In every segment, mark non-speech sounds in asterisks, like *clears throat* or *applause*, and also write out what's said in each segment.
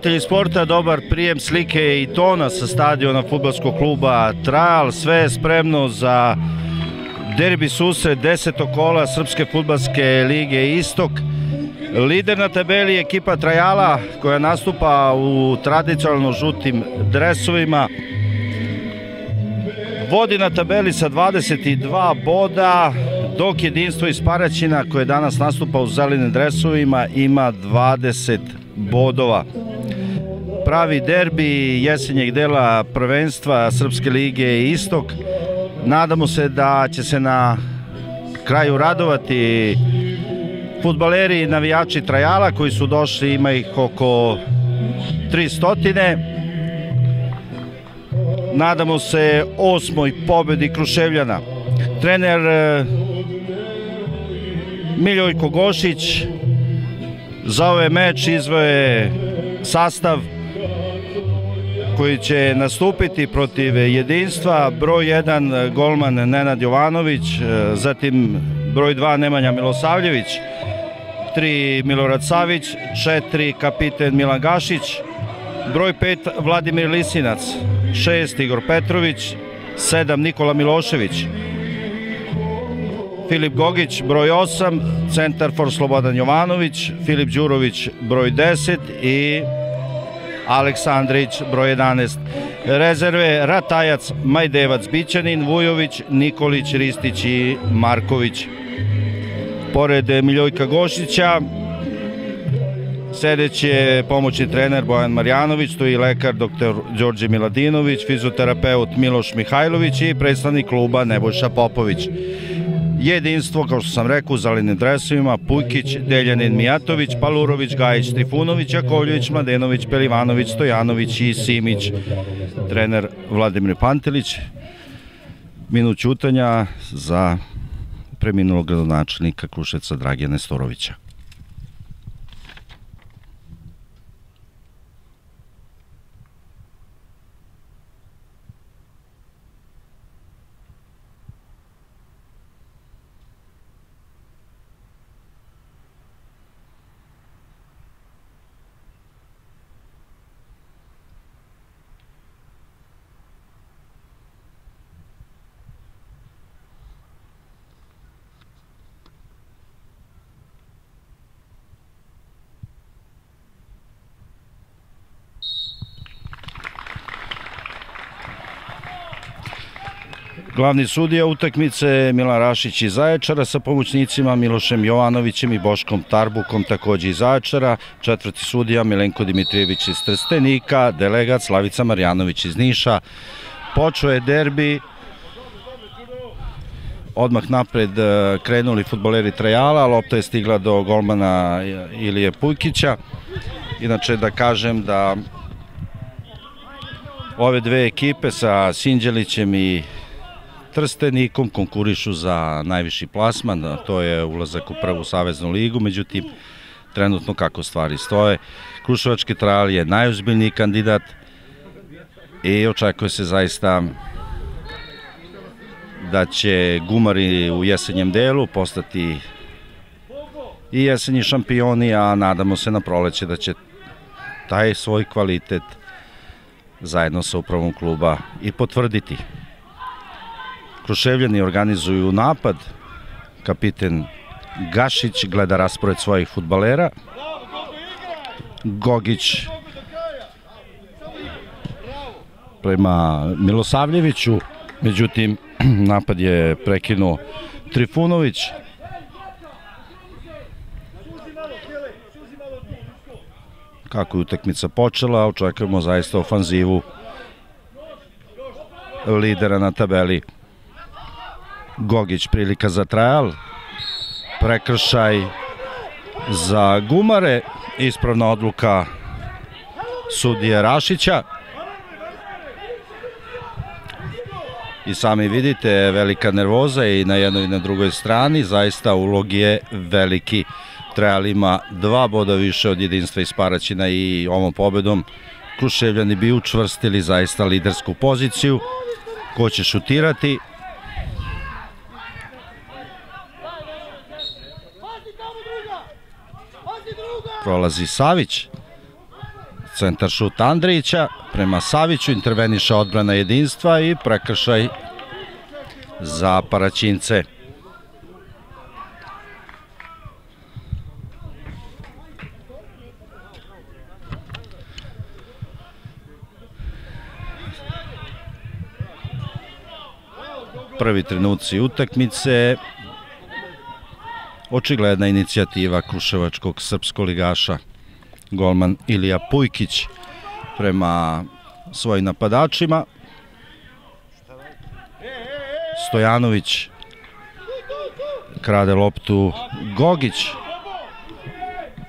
Prijatelji sporta, dobar prijem slike i tona sa stadiona futbolskog kluba Trajal. Sve je spremno za derbi susret desetog kola Srpske futbalske lige Istok. Lider na tabeli je ekipa Trajala koja nastupa u tradicionalno žutim dresovima. Vodi na tabeli sa 22 boda, dok jedinstvo iz Paraćina koje danas nastupa u zelenim dresovima ima 20 bodova. Pravi derbi jesenjeg dela prvenstva Srpske lige Istok. Nadamo se da će se na kraju radovati futbaleri i navijači Trajala koji su došli, ima ih oko 300. Nadamo se osmoj pobedi Kruševljana. Trener e, Miljojko Gošić za ovaj meč izvoje sastav koji će nastupiti protiv jedinstva. Broj 1 golman Nenad Jovanović, e, zatim broj 2 Nemanja Milosavljević, 3 Milorad Savić, 4 kapiten Milan Gašić, broj 5 Vladimir Lisinac, 6 Igor Petrović, 7 Nikola Milošević, Filip Gogić, broj 8, centar for Slobodan Jovanović, Filip Đurović, broj 10 i Aleksandrić, broj 11. Rezerve Ratajac, Majdevac, Bićanin, Vujović, Nikolić, Ristić i Marković. Pored Miljojka Gošića, Sedeći je pomoćni trener Bojan Marjanović, tu i lekar dr. Đorđe Miladinović, fizioterapeut Miloš Mihajlović i predstavnik kluba Nebojša Popović. Jedinstvo, kao što sam rekao, u zelenim dresovima, Pujkić, Deljanin Mijatović, Palurović, Gajić, Trifunović, Jakovljević, Mladenović, Pelivanović, Stojanović i Simić. Trener Vladimir Pantelić. Minut čutanja za preminulog gradonačelnika Krušeca Dragija Nestorovića. Glavni sudija utakmice Milan Rašić iz Zaječara sa pomoćnicima Milošem Jovanovićem i Boškom Tarbukom takođe iz Zaječara, četvrti sudija Milenko Dimitrijević iz Trstenika, delegat Slavica Marjanović iz Niša. Počeo je derbi, odmah napred e, krenuli futboleri Trajala, lopta je stigla do golmana Ilije Pujkića. Inače da kažem da ove dve ekipe sa Sinđelićem i Trstenikom konkurišu za najviši plasman, a to je ulazak u prvu saveznu ligu, međutim, trenutno kako stvari stoje. Kruševački trajal je najozbiljniji kandidat i očekuje se zaista da će gumari u jesenjem delu postati i jesenji šampioni, a nadamo se na proleće da će taj svoj kvalitet zajedno sa upravom kluba i potvrditi. Kruševljani organizuju napad. Kapiten Gašić gleda raspored svojih futbalera. Gogić prema Milosavljeviću, međutim *clears throat* napad je prekinuo Trifunović. Kako je utakmica počela, očekujemo zaista ofanzivu lidera na tabeli. Gogić prilika za trajal. Prekršaj za gumare. Ispravna odluka sudije Rašića. I sami vidite, velika nervoza i na jednoj i na drugoj strani. Zaista ulog je veliki. Trajal ima dva boda više od jedinstva iz Paraćina i ovom pobedom Kruševljani bi učvrstili zaista lidersku poziciju. Ko će šutirati? Prolazi Savić. Centar šut Andrića prema Saviću, interveniše odbrana jedinstva i prekršaj za Paraćince. Prvi trenuci utakmice, očigledna inicijativa Kruševačkog srpskoligaša. Golman Ilija Pujkić prema svojim napadačima. Stojanović krade loptu. Gogić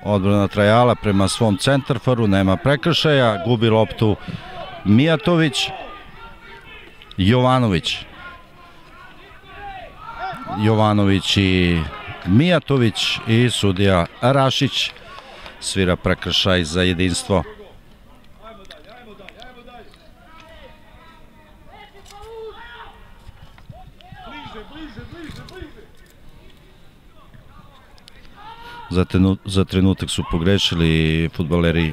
odbrana Trajala prema svom centarfaru, nema prekršaja, gubi loptu. Mijatović Jovanović. Jovanović i Mijatović i sudija Rašić. Svira prekršaj za jedinstvo. Za, za trenutak su pogrešili futbaleri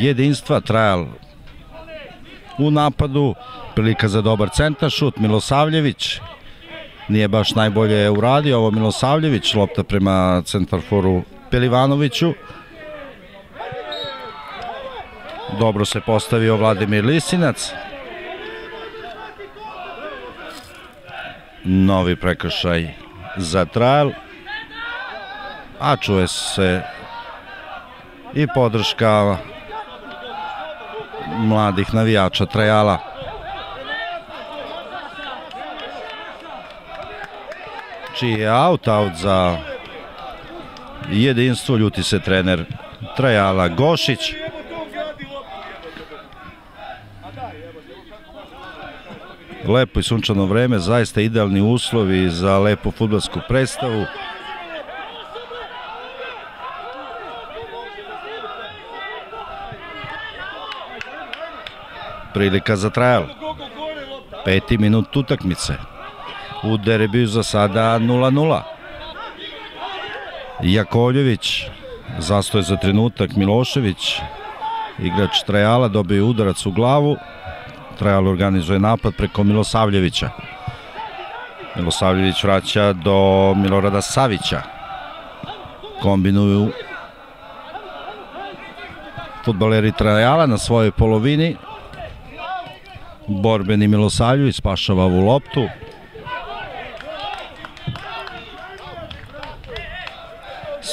jedinstva, trajal u napadu, prilika za dobar centar, šut Milosavljević, nije baš najbolje uradio ovo Milosavljević, lopta prema centarforu Pelivanoviću. Dobro se postavio Vladimir Lisinac. Novi prekršaj za trajal. A čuje se i podrška mladih navijača trajala. Čiji out, out za jedinstvo, ljuti se trener Trajala Gošić. Lepo i sunčano vreme, zaista idealni uslovi za lepu futbolsku predstavu. Prilika za trajal. Peti minut utakmice u derbiju za sada 0-0. Jakovljević zastoje za trenutak Milošević igrač Trajala dobije udarac u glavu. Trajal organizuje napad preko Milosavljevića. Milosavljević vraća do Milorada Savića. Kombinuju futbaleri Trajala na svojoj polovini. Borbeni Milosavljević spašava ovu loptu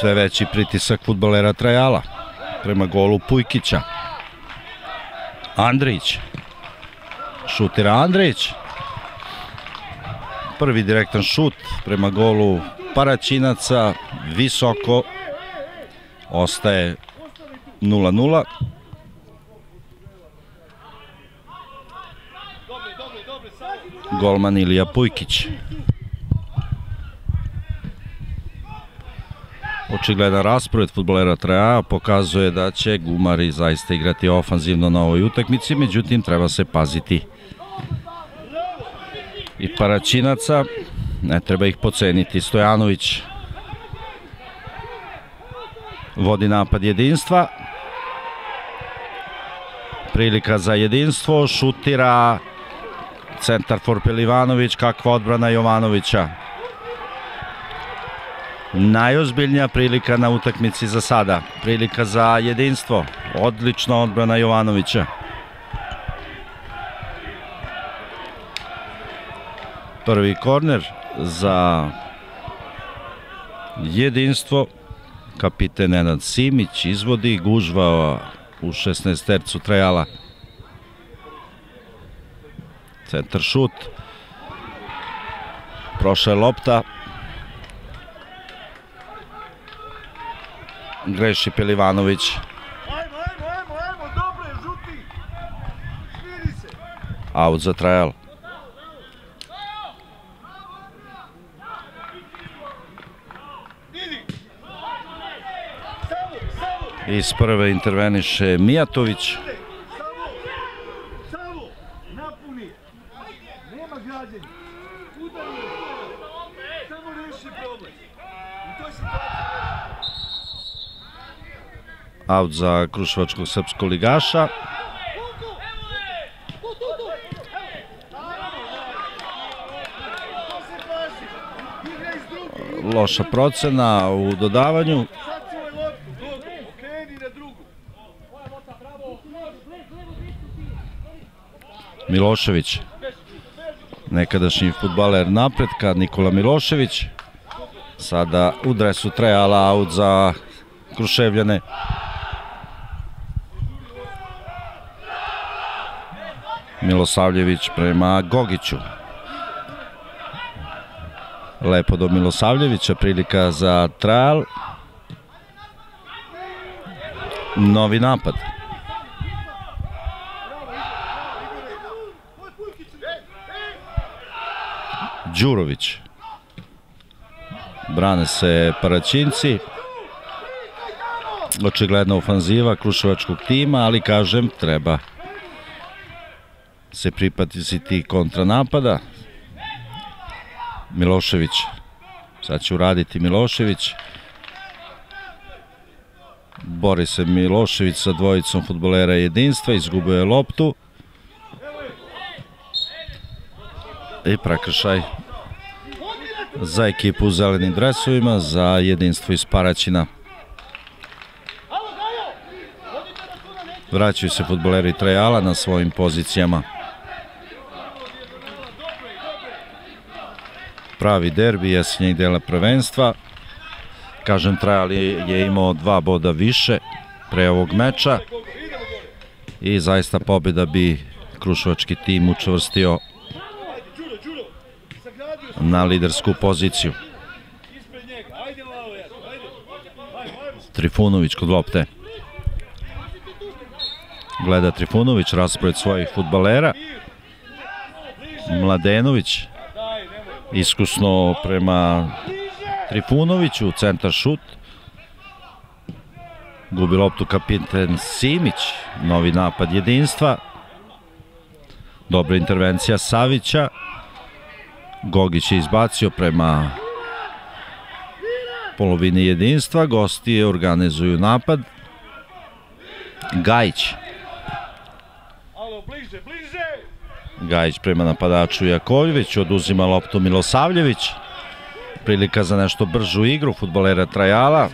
sve veći pritisak futbolera Trajala prema golu Pujkića. Andrić. Šutira Andrić. Prvi direktan šut prema golu Paraćinaca. Visoko. Ostaje 0-0. Golman Ilija Pujkić. Očigledan raspored futbolera Traja pokazuje da će Gumari zaista igrati ofanzivno na ovoj utakmici, međutim treba se paziti i Paraćinaca, ne treba ih poceniti. Stojanović vodi napad jedinstva, prilika za jedinstvo, šutira centar for Pelivanović, kakva odbrana Jovanovića. Najozbiljnija prilika na utakmici za sada. Prilika za jedinstvo. Odlična odbrana Jovanovića. Prvi korner za jedinstvo. Kapiten Nenad Simić izvodi gužva u 16 tercu trajala. Centar šut. Prošla je lopta. Greši Pelivanović. Ajmo, ajmo, ajmo, ajmo, dobro je, žuti. Smiri se. Out za trajal. Iz prve interveniše Mijatović. samo. Samo, napuni. Nema građenja. Udari je. Samo Out za Kruševačkog srpskog ligaša. Loša procena u dodavanju. Milošević. Nekadašnji futbaler napretka Nikola Milošević. Sada u dresu Trejala out za Kruševljane. Milosavljević prema Gogiću. Lepo do Milosavljevića, prilika za Trajal. Novi napad. Đurović. Brane se Paraćinci. Očigledna ofanziva Kruševačkog tima, ali kažem, treba se pripatiti kontranapada. Milošević. Sad će uraditi Milošević. Bori se Milošević sa dvojicom futbolera jedinstva, izgubio je loptu. I prekršaj za ekipu u zelenim dresovima, za jedinstvo iz Paraćina. Vraćaju se futboleri Trajala na svojim pozicijama. Pravi derbi jesenjeg dela prvenstva. Kažem, Trajal je, imao dva boda više pre ovog meča i zaista pobjeda bi kruševački tim učvrstio na lidersku poziciju. Trifunović kod lopte. Gleda Trifunović raspored svojih futbalera. Mladenović. Iskusno prema Trifunoviću, centar šut. Gubi loptu kapiten Simić, novi napad jedinstva. Dobra intervencija Savića. Gogić je izbacio prema polovini jedinstva. Gosti organizuju napad. Gajić. Alo, bliže, bliže. Gajić prema napadaču Jakovljeviću, oduzima loptu Milosavljević. Prilika za nešto bržu igru futbolera Trajala.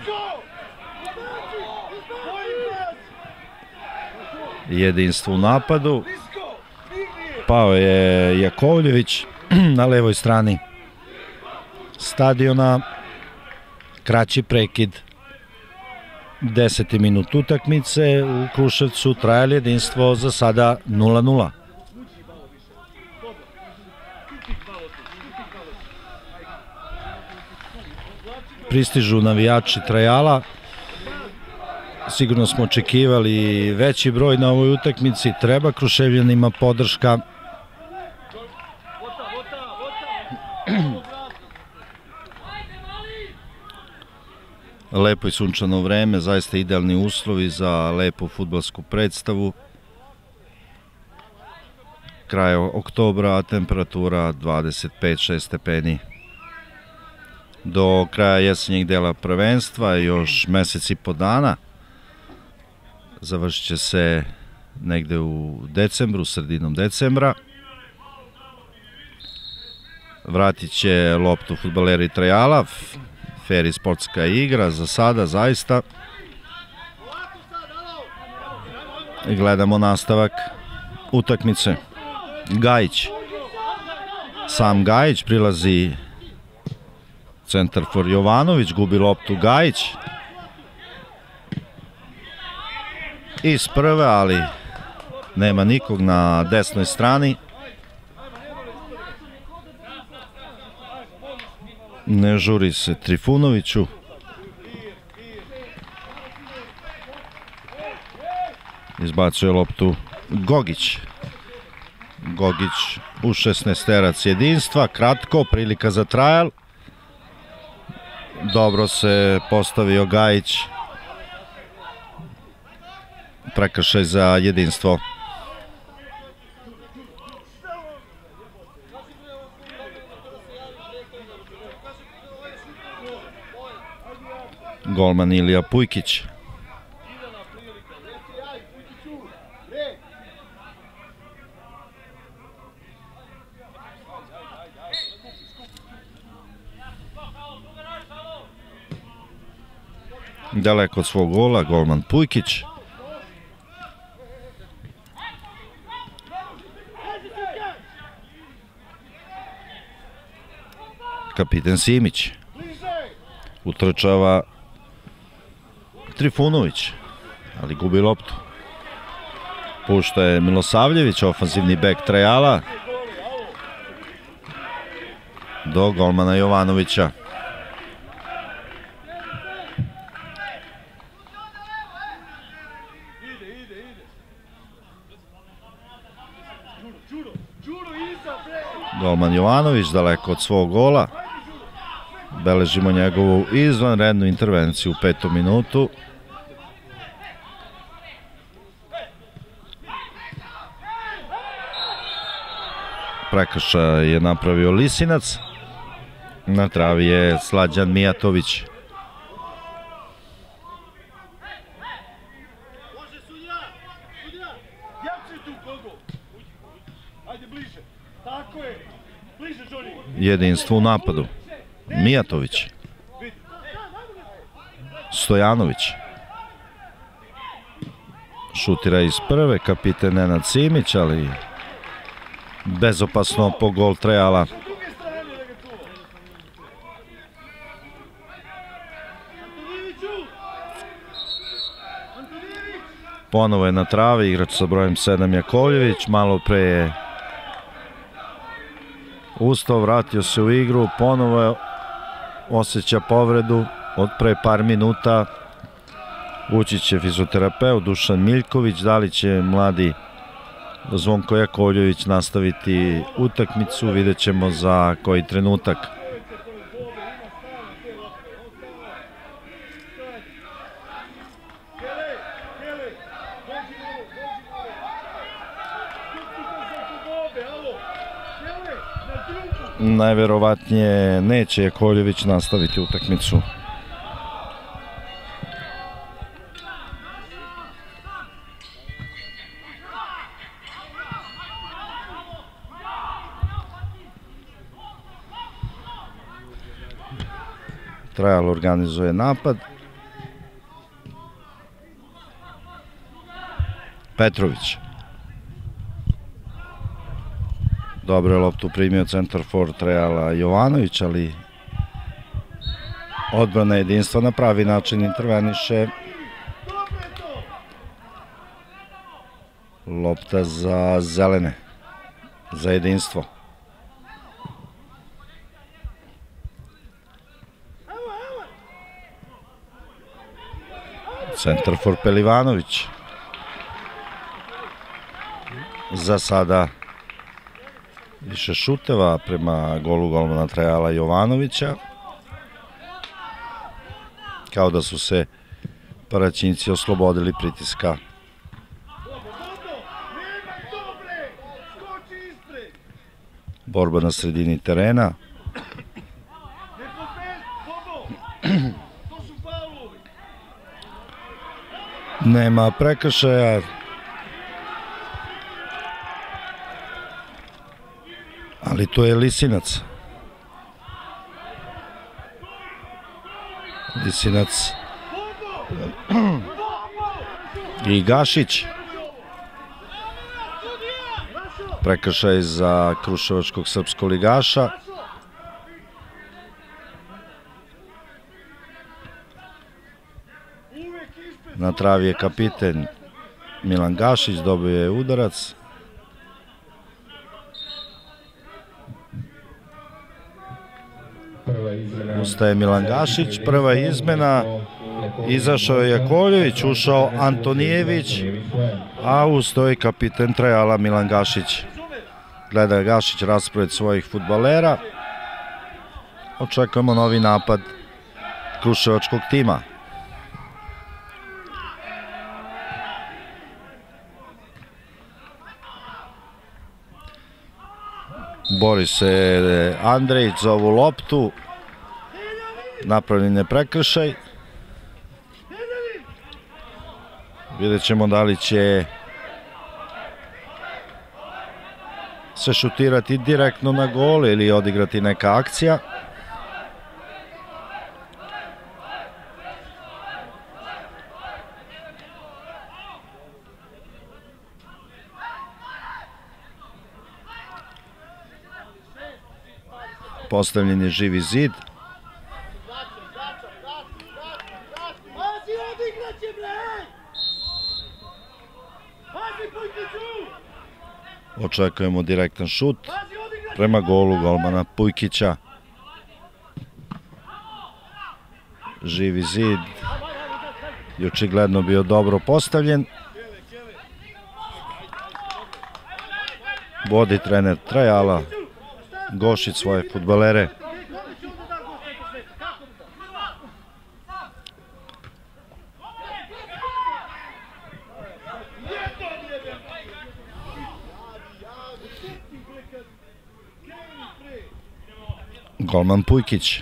Jedinstvo u napadu. Pao je Jakovljević *clears throat* na levoj strani stadiona. Kraći prekid. Deseti minut utakmice u Kruševcu trajali jedinstvo za sada 0-0. Pristižu navijači Trajala. Sigurno smo očekivali veći broj na ovoj utakmici. Treba Kruševljanima podrška. *clears throat* Lepo i sunčano vreme, zaista idealni uslovi za lepu futbalsku predstavu. Kraj oktobra, temperatura 25-6 stepeni. Do kraja jesenjeg dela prvenstva još mesec i po dana. Završit će se negde u decembru, sredinom decembra. Vratit će loptu futbaleri Trajala, fer i sportska igra za sada zaista. Gledamo nastavak utakmice. Gajić. Sam Gajić prilazi centar for Jovanović, gubi loptu Gajić. Iz prve, ali nema nikog na desnoj strani. Ne žuri se Trifunoviću. Izbacuje loptu Gogić. Gogić u 16 terac jedinstva, kratko, prilika za trajal. Dobro se postavio Gajić. Prekršaj za jedinstvo. Golman Ilija Pujkić. Daleko od svog gola, golman Pujkić. Kapiten Simić. Utrčava Trifunović, ali gubi loptu. Pušta je Milosavljević, ofanzivni bek Trajala. Do golmana Jovanovića. Ide, ide, ide. Đuro, Đuro, Đuro iza, bre! Golman Jovanović daleko od svog gola. Beležimo njegovu izvanrednu intervenciju u petom minutu. Prekrša je napravio Lisinac. Na travi je Slađan Mijatović. Može sudija! Sudija! Jači tu kogo! Ajde bliže! Tako je! Bliže, Johnny! Jedinstvo u napadu. Mijatović. Stojanović. Šutira iz prve, kapiten Nenad Simić, ali bezopasno po gol Trejala. Ponovo je na travi igrač sa brojem 7 Jakovljević, malo pre je ustao, vratio se u igru, ponovo je osjeća povredu od pre par minuta. Ući će fizioterapeut Dušan Miljković, da li će mladi Zvonko Jakovljević nastaviti utakmicu, vidjet ćemo za koji trenutak. Kele! Kele! Dođi ovo, dođi ovo! Kupite se kod Bobe, alo! Kele! Na drugu! Najverovatnije neće Jakovljević nastaviti utakmicu. Trajal organizuje napad. Petrović. Dobro je loptu primio centar for Trejala Jovanović, ali odbrana jedinstva na pravi način interveniše. Lopta za zelene, za jedinstvo. Centar for Pelivanović. Za sada više šuteva prema golu golmana Trajala Jovanovića. Kao da su se Paraćinci oslobodili pritiska borba na sredini terena. *clears throat* Nema prekršaja. Ali to je Lisinac. Lisinac i Gašić. Prekršaj za Kruševačkog srpskog ligaša. Na travi je kapiten Milan Gašić, dobio je udarac. Ustaje Milan Gašić, prva izmena, izašao je Jakovljević, ušao Antonijević, a ustoji kapiten Trajala Milan Gašić. Gleda Gašić raspored svojih futbalera. Očekujemo novi napad Kruševačkog tima. Bori se Andrejić za ovu loptu napravljen je prekršaj. Vidjet ćemo da li će se šutirati direktno na gol ili odigrati neka akcija. Postavljen je živi zid. Očekujemo direktan šut prema golu golmana Pujkića. Živi zid je očigledno bio dobro postavljen. Vodi trener Trajala, Gošić svoje futbalere. Kome će onda da goste po svetu? Kako da? Jednom je, bre! Golman Pujkić.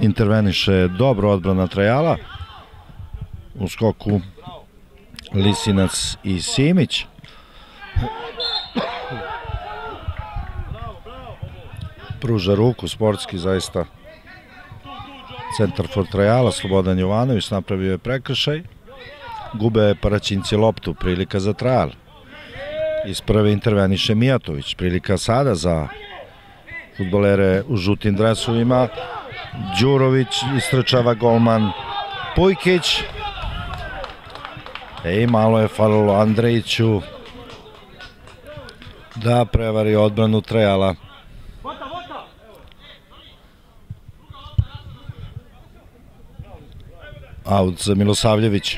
Interveniše dobro odbrana Trajala. U skoku Lisinac i Simić. Pruža ruku sportski zaista centar for Trajala, Slobodan Jovanović napravio je prekršaj. Gube Paraćinci loptu, prilika za Trajal. Iz prve interveniše Mijatović, prilika sada za futbolere u žutim dresovima. Đurović istrčava golman Pujkić. Ej, malo je falilo Andrejiću da prevari odbranu Trajala. Aut za Milosavljević.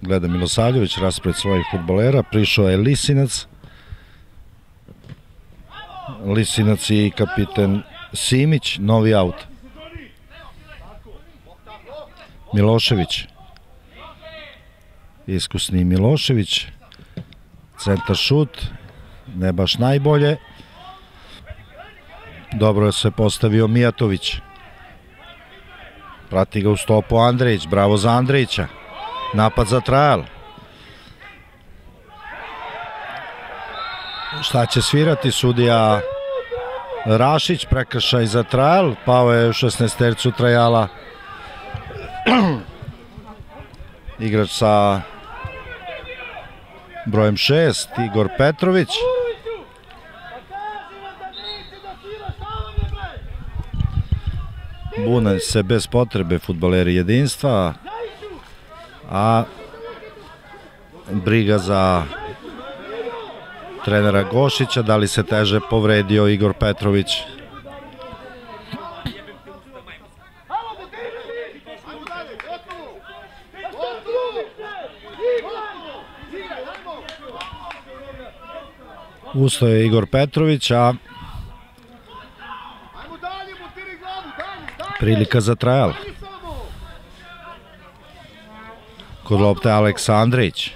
Gleda Milosavljević raspred svojih futbolera. Prišao je Lisinac. Lisinac i kapiten Simić. Novi aut. Milošević. Iskusni Milošević. Centar šut. Ne baš najbolje. Dobro se postavio Mijatović. Prati ga u stopu Andrejić, bravo za Andrejića. Napad za Trajal. Šta će svirati sudija Rašić, prekršaj za Trajal, pao je u 16 tercu Trajala. *clears throat* Igrač sa brojem 6, Igor Petrović. Uliću! Pa kaži vam da neće da svira, šta vam je, bre? Bune se bez potrebe futbaleri jedinstva, a briga za trenera Gošića, da li se teže povredio Igor Petrović. Ustao je Igor Petrović, a Ajmo dalje, motiri glavu, dalje, dalje! Prilika za trajal. Kod lopte Aleksa Andrejić.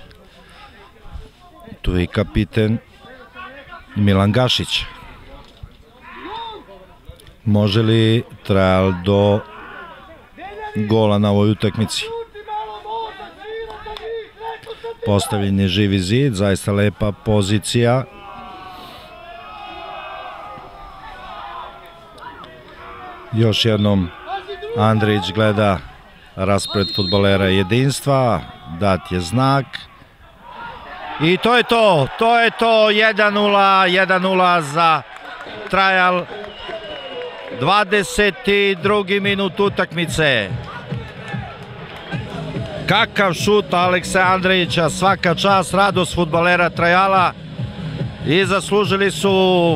Tu je kapiten Milan Gašić. Može li trajal do gola na ovoj utakmici? Postavljen je živi zid, zaista lepa pozicija. Još jednom! Andrić gleda raspred futbolera jedinstva, dat je znak. I to je to, to je to, 1-0, 1-0 za Trajal. 22. minut utakmice. Kakav šut Aleksa Andrejića, svaka čast, radost futbolera Trajala i zaslužili su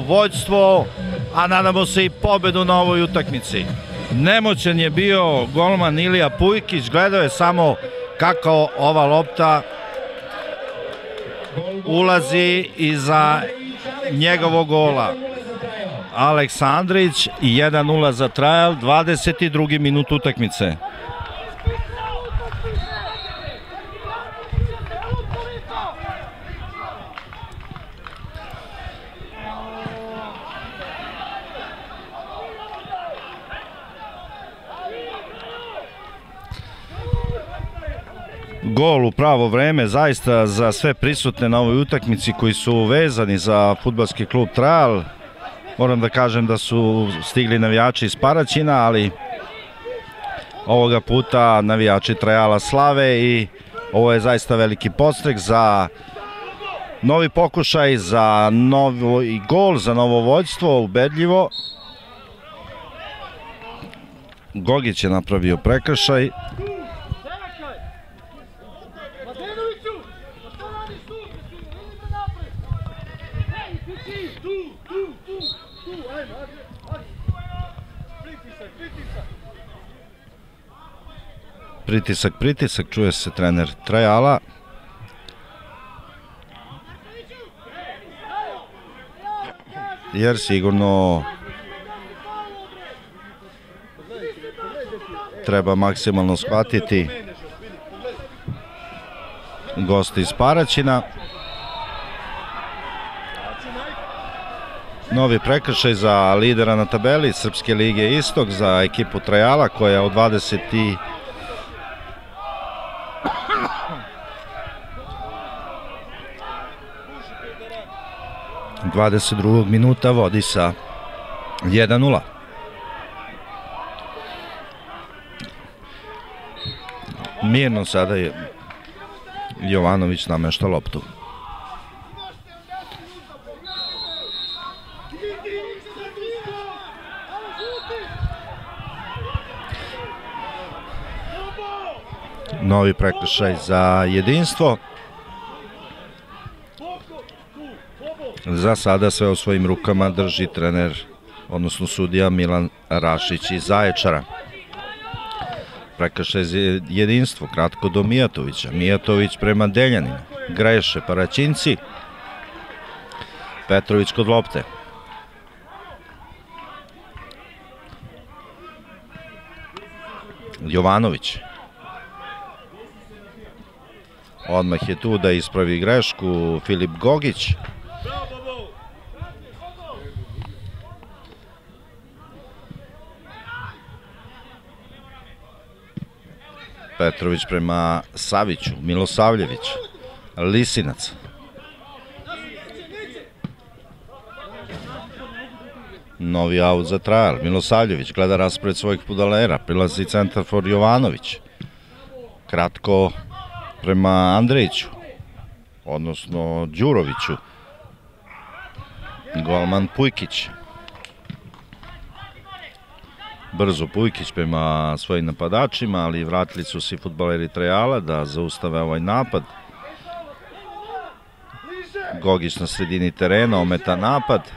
vođstvo, a nadamo se i pobedu na ovoj utakmici. Nemoćan je bio golman Ilija Pujkić, gledao je samo kako ova lopta ulazi iza njegovog gola. Aleksandrić i 1-0 za Trajal, 22. minut utakmice. Gol u pravo vreme, zaista za sve prisutne na ovoj utakmici koji su vezani za futbalski klub Trajal. Moram da kažem da su stigli navijači iz Paraćina, ali Ovoga puta navijači Trajala slave i ovo je zaista veliki postrek za novi pokušaj, za novi gol, za novo vođstvo, ubedljivo. Gogić je napravio prekršaj. Čekaj! Mladenoviću! Pa šta radiš tu? Idite napred! Ej, ti si! Tu, tu, tu, tu! Ajde, ajde, ajde! Pritisak, pritisak! Pritisak, pritisak, čuje se trener Trajala. Jer sigurno treba maksimalno shvatiti gosti iz Paraćina. Novi prekršaj za lidera na tabeli Srpske lige Istok za ekipu Trajala koja od 20 22. minuta vodi sa 1-0. Mirno sada je Jovanović namešta loptu. Novi prekršaj za jedinstvo. Za sada sve u svojim rukama drži trener, odnosno sudija Milan Rašić iz Zaječara. Prekršaj za jedinstvo, kratko do Mijatovića. Mijatović prema Deljaninu. Greše Paraćinci. Petrović kod lopte. Jovanović. Odmah je tu da ispravi grešku Filip Gogić. Petrović prema Saviću, Milosavljević, Lisinac. Novi aut za trajal, Milosavljević gleda raspored svojih pudalera, prilazi centar for Jovanović. Kratko prema Andrejiću, odnosno Đuroviću. Golman Pujkić. Brzo Pujkić prema svojim napadačima, ali vratili su se futbaleri Trejala da zaustave ovaj napad. Gogić na sredini terena, ometa napad.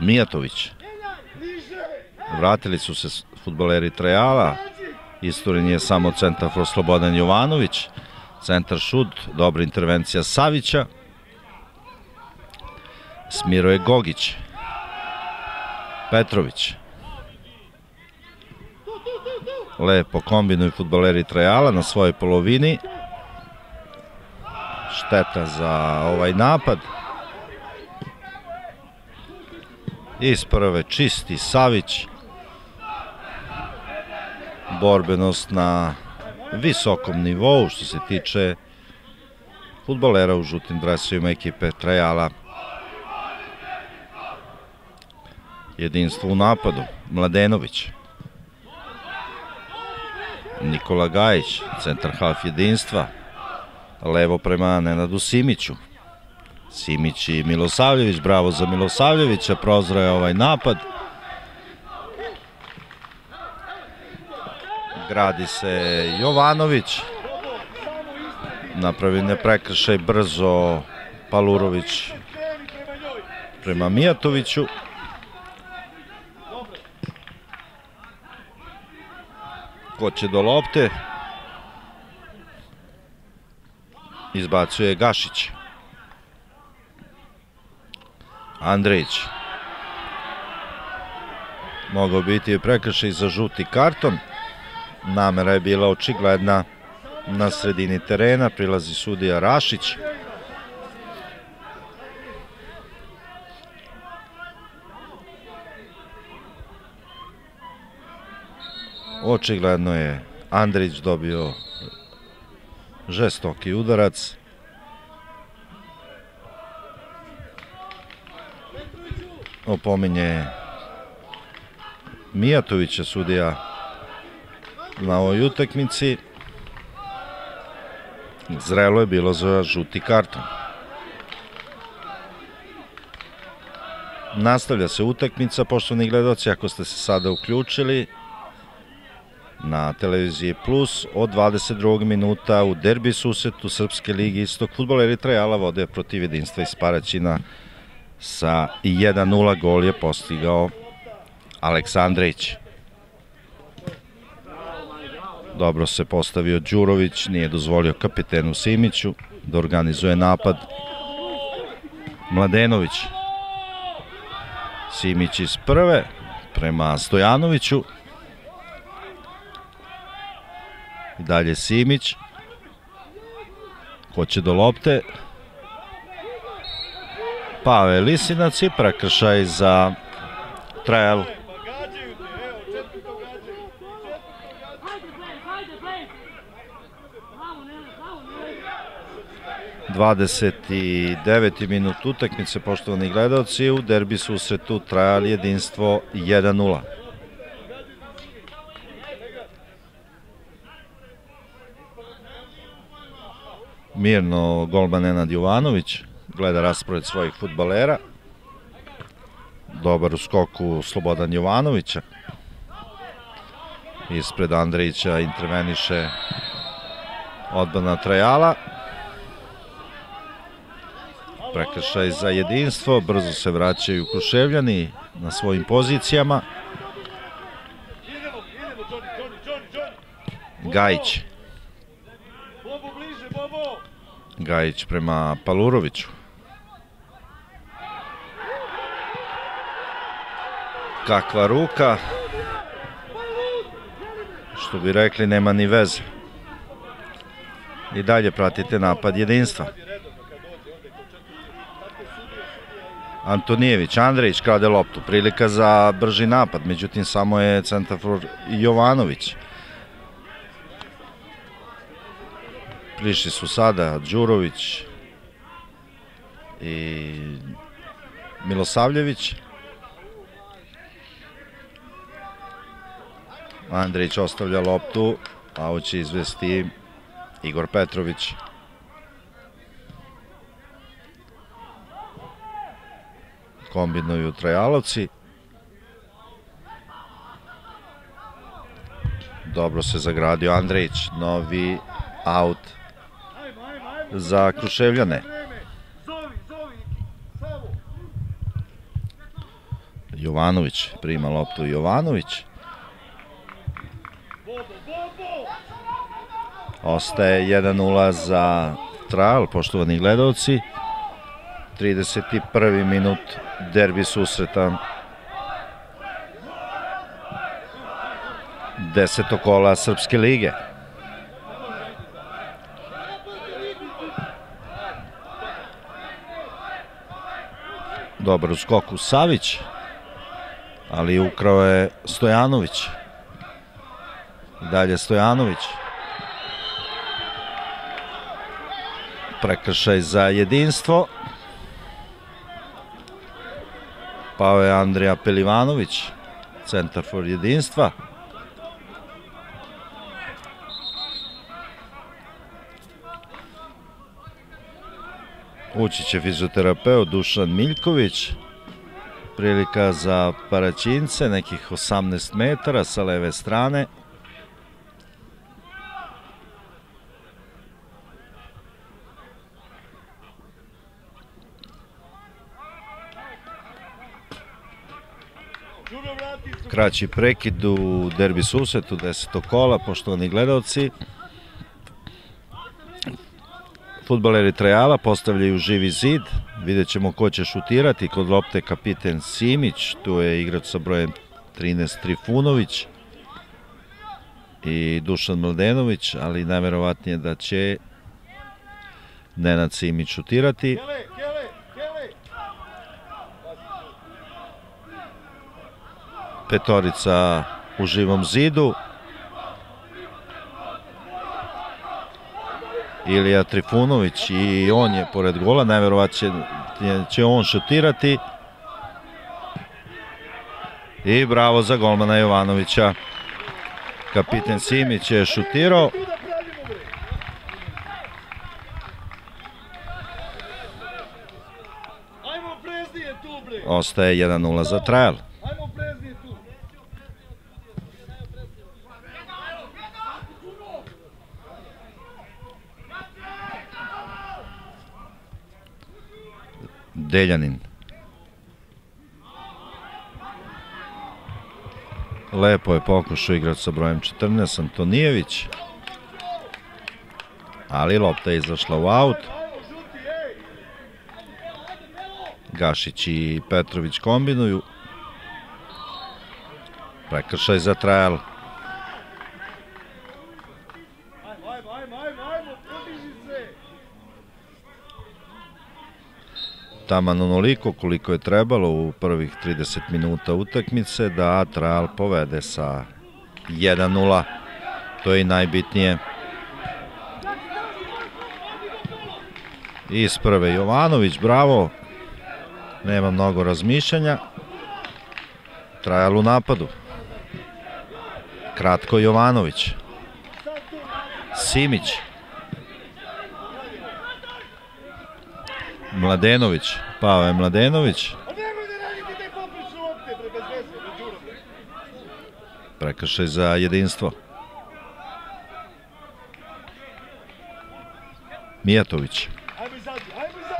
Mijatović. Vratili su se futbaleri Trejala. Isturen je samo centar for Slobodan Jovanović. Centar šut, dobra intervencija Savića. Smiro je Gogić. Petrović. Lepo kombinuju futbaleri Trajala na svojoj polovini. Šteta za ovaj napad. Iz prve čisti Savić. Borbenost na visokom nivou što se tiče futbolera u žutim dresovima ekipe Trajala. Jedinstvo u napadu. Mladenović. Nikola Gajić, centar half jedinstva. Levo prema Nenadu Simiću. Simić i Milosavljević, bravo za Milosavljevića, prozro je ovaj napad. Gradi se Jovanović. Napravljen je prekršaj brzo Palurović prema Mijatoviću. Ko će do lopte. Izbacuje Gašić. Andrejić. Mogao biti prekršaj za žuti karton. Namera je bila očigledna na sredini terena. Prilazi sudija Rašić. Očigledno je Andrić dobio žestoki udarac. Opominje Mijatović je sudija na ovoj utakmici. Zrelo je bilo za žuti karton. Nastavlja se utakmica, poštovani gledoci, ako ste se sada uključili na televiziji Plus od 22. minuta u derbi susetu Srpske ligi Istok futbola Eritrejala vode protiv jedinstva iz Paraćina sa 1-0 gol je postigao Aleksandrić. Dobro se postavio Đurović, nije dozvolio kapitenu Simiću da organizuje napad. Mladenović. Simić iz prve prema Stojanoviću. I dalje Simić. Hoće do lopte. Pave Lisinac i prekršaj za Trajal. 29. minut utakmice, poštovani gledalci, u derbi susretu trajali jedinstvo 1-0. Mirno golman Nenad Jovanović gleda raspored svojih futbalera. Dobar u skoku Slobodan Jovanovića. Ispred Andrejića interveniše odbrana Trajala prekršaj za jedinstvo, brzo se vraćaju Kruševljani na svojim pozicijama. Gajić. Gajić prema Paluroviću. Kakva ruka. Što bi rekli, nema ni veze. I dalje pratite napad jedinstva. Antonijević, Andrejić krade loptu, prilika za brži napad, međutim samo je centarfor Jovanović. Prišli su sada Đurović i Milosavljević. Andrejić ostavlja loptu, a ovo će izvesti Igor Petrović. kombinuju Trajalovci. Dobro se zagradio Andrejić, novi aut za Kruševljane. Jovanović prima loptu Jovanović. Ostaje 1-0 za Trajal, poštovani gledalci. 31. minut derbi susreta deseto kola Srpske lige. Dobar u skoku Savić, ali ukrao je Stojanović. Dalje Stojanović. Prekršaj za jedinstvo. Pao je Andrija Pelivanović, centar for jedinstva. Ući će fizioterapeut Dušan Miljković. Prilika za Paraćince, nekih 18 metara sa leve strane. kraći prekid u derbi susetu, deseto kola, poštovani gledalci. Futbaleri Trajala postavljaju živi zid, vidjet ćemo ko će šutirati, kod lopte kapiten Simić, tu je igrač sa brojem 13 Trifunović i Dušan Mladenović, ali najverovatnije da će Nenad Simić šutirati. petorica u živom zidu. Ilija Trifunović i on je pored gola, najverovatno će, on šutirati. I bravo za golmana Jovanovića. Kapiten Simić je šutirao. Ostaje 1-0 za trajal. Deljanin. Lepo je pokušao igrati sa brojem 14, Antonijević. Ali lopta je izašla u aut. Gašić i Petrović kombinuju. Prekršaj za trajal. Ajmo, ajmo, ajmo, ajmo, ajmo, podiži se. Taman onoliko koliko je trebalo u prvih 30 minuta utakmice da Trajal povede sa 1-0. To je i najbitnije. Iz prve Jovanović, bravo. Nema mnogo razmišljanja. Trajal u napadu. Kratko Jovanović. Simić. Mladenović, pao je Mladenović, prekršaj za jedinstvo. Mijatović,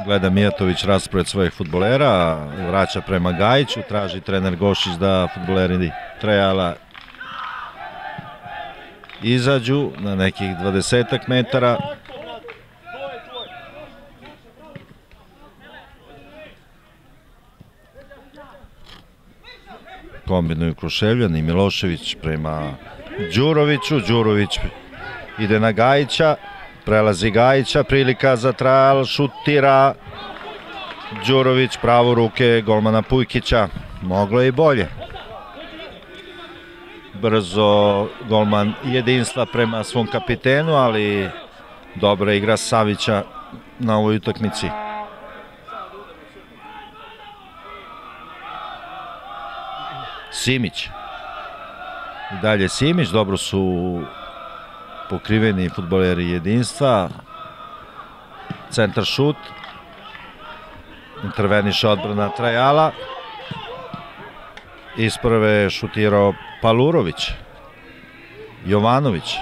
gleda Mijatović raspored svojih futbolera, vraća prema Gajiću, traži trener Gošić da futboleri Trejala izađu na nekih 20 metara. Tako, brate. To je tvoj. Kombinuju i Milošević prema Đuroviću. Đurović ide na Gajića, prelazi Gajića, prilika za trajal, šutira Đurović pravo ruke golmana Pujkića. Moglo je i bolje. Brzo golman jedinstva prema svom kapitenu, ali dobra igra Savića na ovoj utakmici. Simić. Dalje Simić, dobro su pokriveni futboleri jedinstva. Centar šut. Interveniše odbrana Trajala. Iz prve je šutirao Palurović. Jovanović.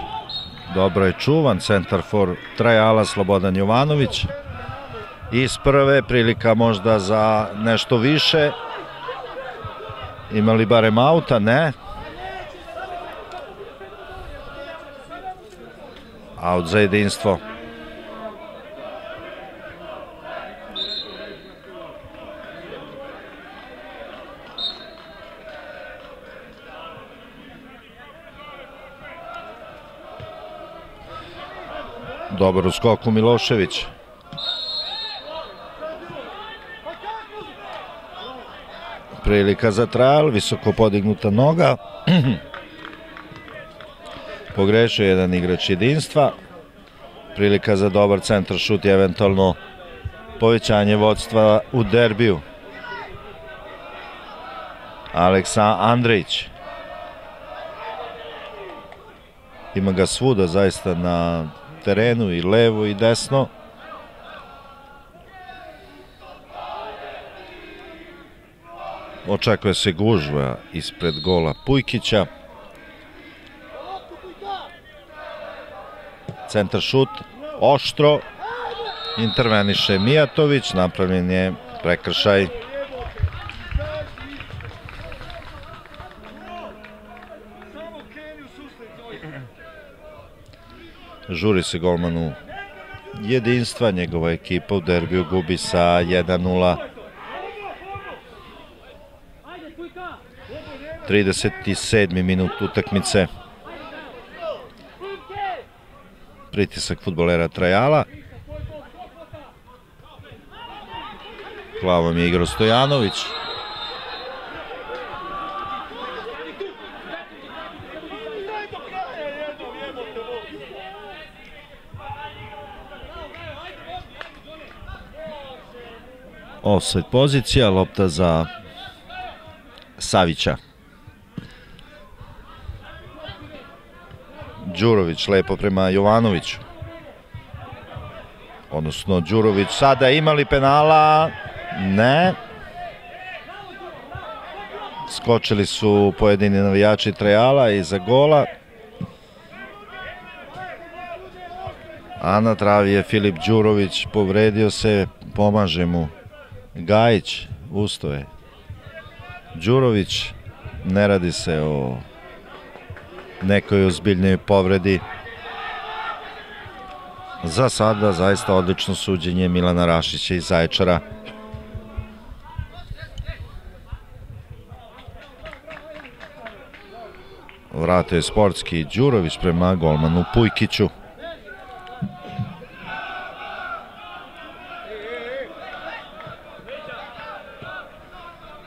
Dobro je čuvan. Centar for Trajala Slobodan Jovanović. Iz prve prilika možda za nešto više. Imali barem auta? Ne. Aut za jedinstvo. Dobar u skoku Milošević. Prilika za trajal, visoko podignuta noga. *clears throat* Pogrešio je jedan igrač jedinstva. Prilika za dobar centar šut i eventualno povećanje vodstva u derbiju. Aleksa Andrejić. Ima ga svuda zaista na terenu i levo i desno. Očekuje se gužva ispred gola Pujkića. Centar šut, oštro, interveniše Mijatović, napravljen je prekršaj. Žuri se golmanu jedinstva, njegova ekipa u derbiju gubi sa 1-0. 37. minut utakmice. Pritisak futbolera Trajala. Glavom je igrao Stojanović. Offside pozicija, lopta za Savića. Đurović lepo prema Jovanoviću. Odnosno Đurović sada imali penala? Ne. Skočili su pojedini navijači Trejala iza gola. A na travi je Filip Đurović, povredio se, pomaže mu Gajić, ustoje. Đurović, ne radi se o nekoj ozbiljnoj povredi. Za sada zaista odlično suđenje Milana Rašića iz Zaječara. Vratio je sportski Đurović prema golmanu Pujkiću.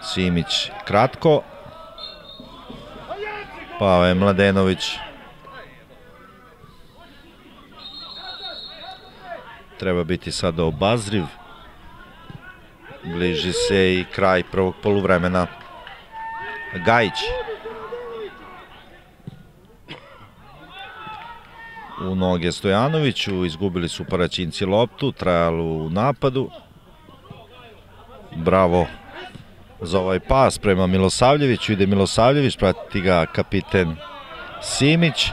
Simić kratko. Pao je Mladenović. Treba biti sada obazriv. Bliži se i kraj prvog poluvremena. Gajić. U noge Stojanoviću, izgubili su Paraćinci loptu, trajalo u napadu. Bravo za ovaj pas prema Milosavljeviću. Ide Milosavljević, prati ga kapiten Simić.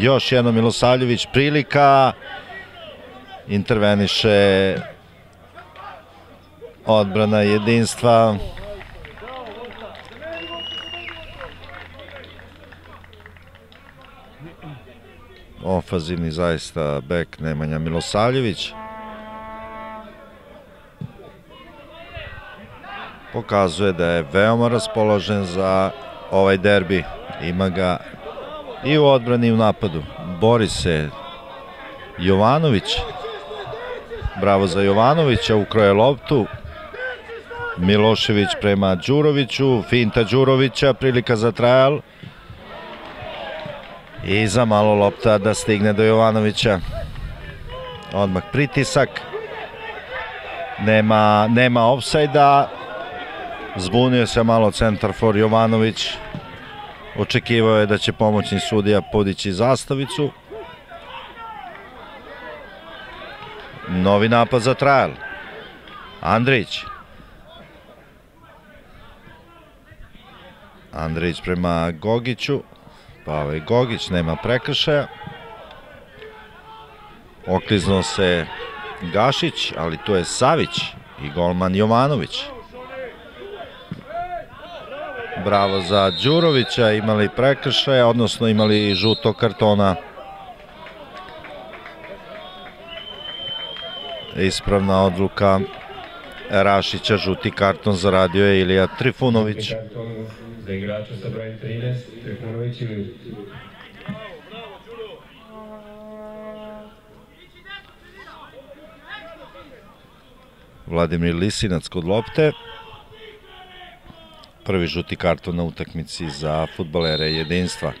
Još jedno Milosavljević, prilika. Interveniše odbrana jedinstva. Ofazivni zaista bek Nemanja Milosavljević. Pokazuje da je veoma raspoložen za ovaj derbi. Ima ga i u odbrani i u napadu. Bori se Jovanović. Bravo za Jovanovića, ukroje loptu. Milošević prema Đuroviću, finta Đurovića, prilika za trajal. I za malo lopta da stigne do Jovanovića. Odmah pritisak. Nema, nema offside-a. Zbunio se malo centar for Jovanović. Očekivao je da će pomoćni sudija podići zastavicu. Novi napad za trajal. Andrić. Andrić prema Gogiću. Pa ovaj Gogić nema prekršaja. Okliznuo se Gašić, ali tu je Savić i golman Jovanović. Bravo za Đurovića, imali prekršaje, odnosno imali žuto kartona. Ispravna odluka Rašića, žuti karton zaradio je Ilija Trifunović. Za igrača sa brojem 13, Trifunović ili Vladimir Lisinac kod lopte. Prvi žuti karton na utakmici za futbalere jedinstva.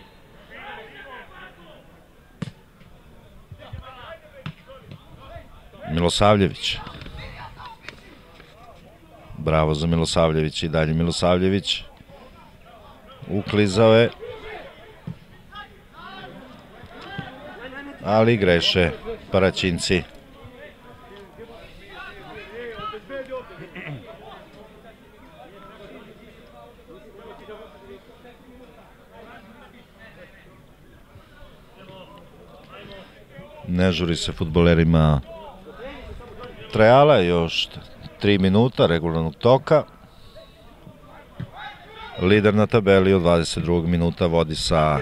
Milosavljević. Bravo za Milosavljević i dalje Milosavljević. Uklizao je. Ali greše Paraćinci. Ne žuri se futbolerima Trajala još 3 minuta regularnog toka. Lider na tabeli od 22. minuta vodi sa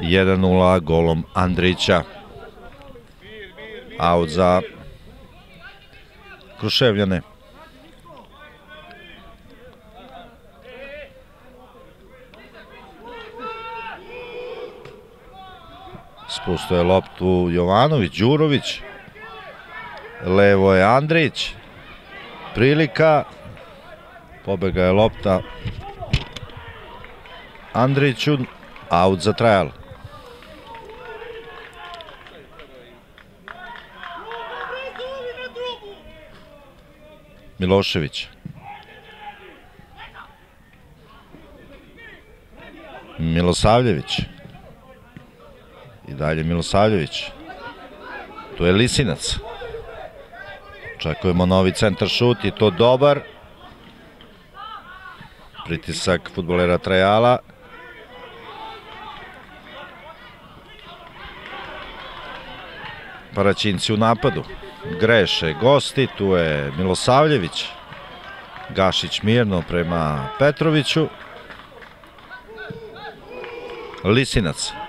1-0 golom Andrića. Out za Kruševljane. Spustuje je loptu Jovanović, Đurović. Levo je Andrić. Prilika. Pobega je lopta Andriću. Out za trajal. Milošević. Milosavljević. Dalje Milosavljević. Tu je Lisinac. Očekujemo novi centar šut i to dobar. Pritisak futbolera Trajala. Paraćinci u napadu. Greše gosti, tu je Milosavljević. Gašić mirno prema Petroviću. Lisinac.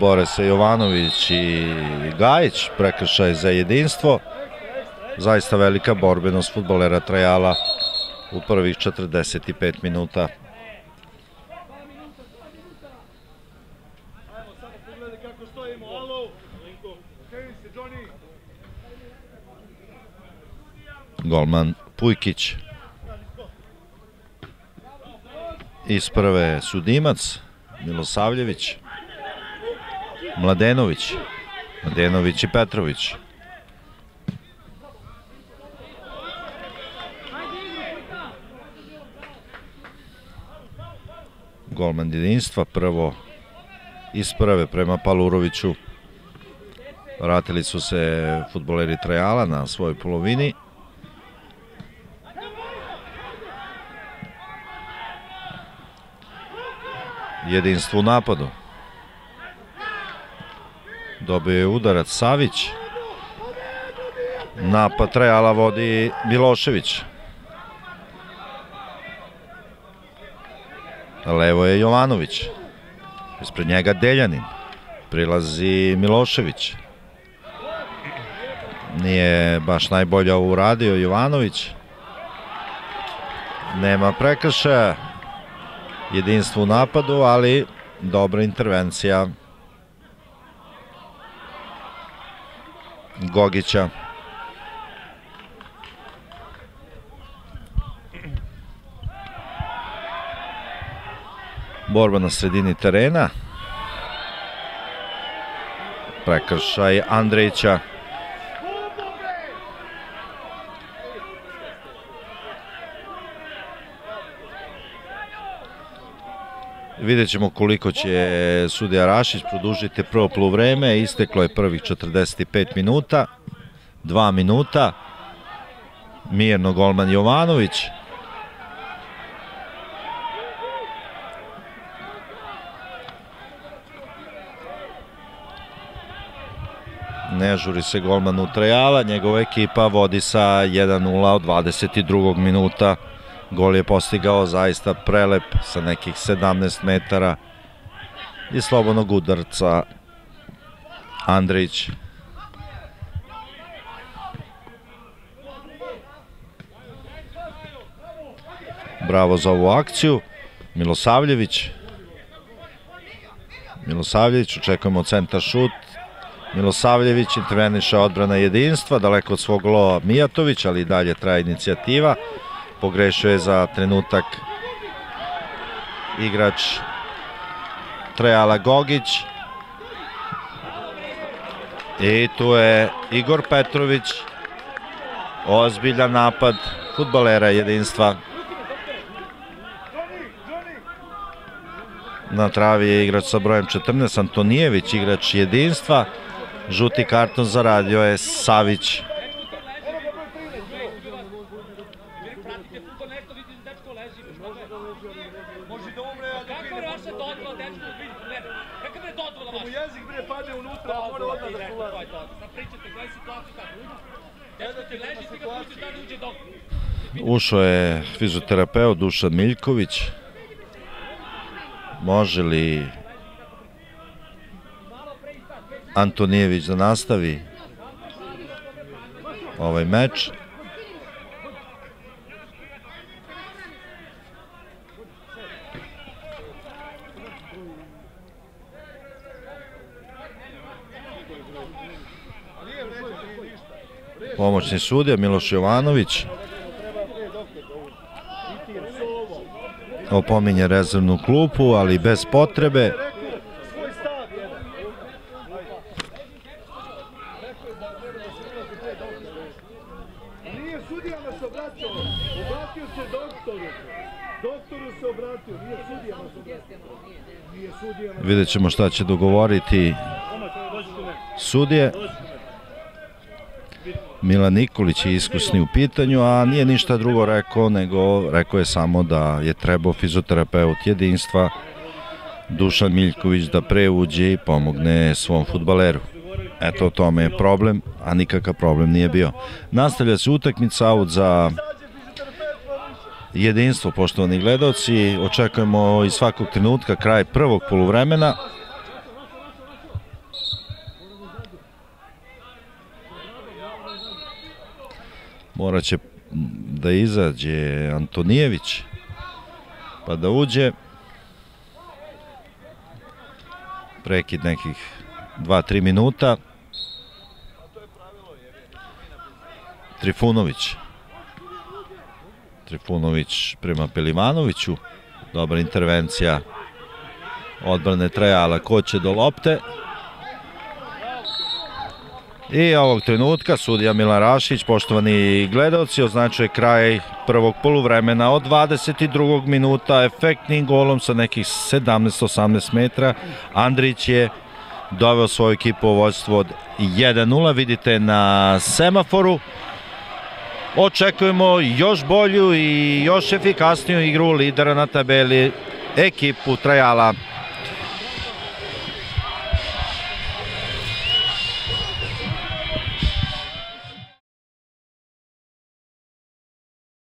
Bore se Jovanović i Gajić, prekršaj za jedinstvo. Zaista velika borbenost futbolera Trajala u prvih 45 minuta. Golman Pujkić. Iz prve Sudimac, Milosavljević, Mladenović, Mladenović i Petrović. Golman jedinstva, prvo iz prve prema Paluroviću. Vratili su se futboleri Trajala na svojoj polovini. jedinstvo u napadu. Dobio je udarac Savić. Napad Trejala vodi Milošević. Levo je Jovanović. Ispred njega Deljanin. Prilazi Milošević. Nije baš najbolje ovo uradio Jovanović. Nema prekršaja jedinstvo u napadu, ali dobra intervencija Gogića. Borba na sredini terena. Prekršaj Andrejića. Vidjet ćemo koliko će sudija Rašić produžiti prvo poluvreme. Isteklo je prvih 45 minuta. Dva minuta. Mirno golman Jovanović. Ne žuri se golman u Trajala. Njegova ekipa vodi sa 1-0 od 22. minuta. Gol je postigao zaista prelep sa nekih 17 metara i slobodnog udarca Andrić. Bravo za ovu akciju. Milosavljević. Milosavljević, očekujemo centar šut. Milosavljević interveniše odbrana jedinstva, daleko od svog lova Mijatović, ali i dalje traje inicijativa pogrešio je za trenutak igrač Trejala Gogić. I tu je Igor Petrović. Ozbiljan napad futbalera jedinstva. Na travi je igrač sa brojem 14 Antonijević igrač jedinstva. Žuti karton zaradio je Savić Može da umre, a da Kako je vaša dozvola, dečko, vidi, gledaj. Kakav je dozvola mu vaša? jezik bre pade unutra, a mora odmah da se ulazi. Sad pričate, gledaj situaciju kako. Dečko ti leži, ti ga pustiš da ne uđe dok. Ušao je fizioterapeut Dušan Miljković. Može li Antonijević da nastavi ovaj meč? Pomoćni sudija Miloš Jovanović. Opominje rezervnu klupu, ali bez potrebe. Vidjet ćemo šta će dogovoriti sudije. Milan Nikolić je iskusni u pitanju, a nije ništa drugo rekao, nego rekao je samo da je trebao fizioterapeut jedinstva Dušan Miljković da preuđe i pomogne svom futbaleru. Eto, o tome je problem, a nikakav problem nije bio. Nastavlja se utakmica, aut za jedinstvo, poštovani gledalci. Očekujemo iz svakog trenutka kraj prvog poluvremena. Morat će da izađe Antonijević, pa da uđe. Prekid nekih 2-3 minuta. Trifunović. Trifunović prema Pelimanoviću. Dobra intervencija odbrane Trajala. Ko će do lopte? I ovog trenutka sudija Milan Rašić, poštovani gledalci, označuje kraj prvog poluvremena od 22. minuta efektnim golom sa nekih 17-18 metra. Andrić je doveo svoju ekipu u vojstvo od 1-0. Vidite na semaforu. Očekujemo još bolju i još efikasniju igru lidera na tabeli ekipu Trajala.